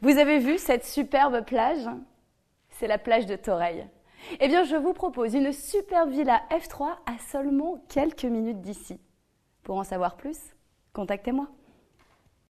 Vous avez vu cette superbe plage? C'est la plage de Toreil. Eh bien, je vous propose une superbe villa F3 à seulement quelques minutes d'ici. Pour en savoir plus, contactez-moi.